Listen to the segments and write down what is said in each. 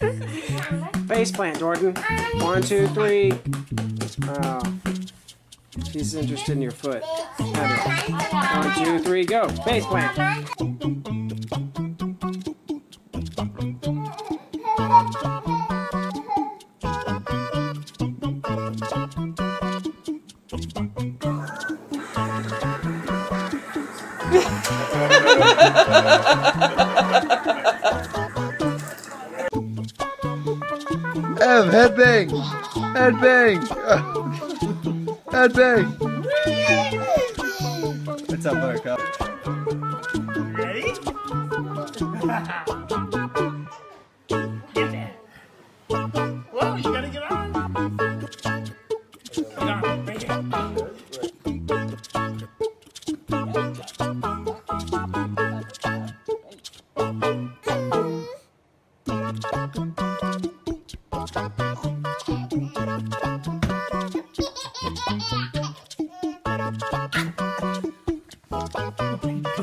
Face plant, Jordan. One, two, three. Oh. She's interested in your foot. One, two, three, go. Face plant. Ev, headbang! Headbang! headbang! What's up, Buttercup? Ready?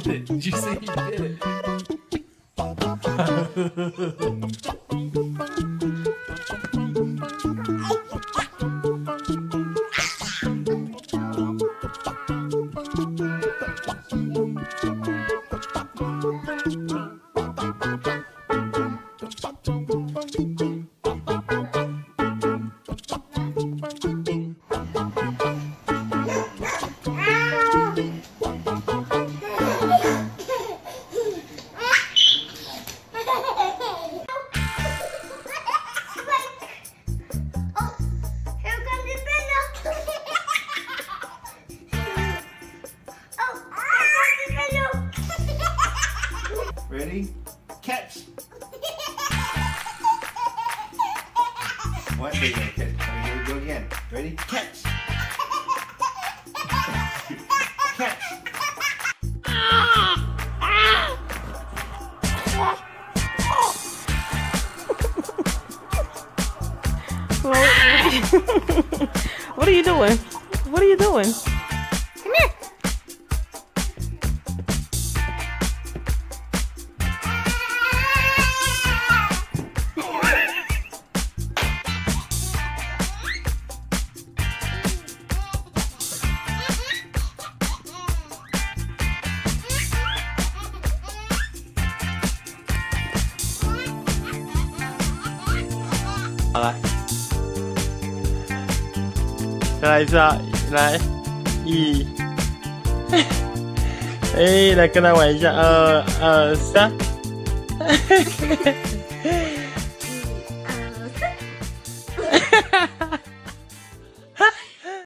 Did you see he did it? Ready? Catch! Catch. Okay, here we go again. Ready? Catch! catch! what are you doing? What are you doing? "好来，再来一次啊！来，一，哎，来跟他玩一下，二二三。嘿嘿嘿嘿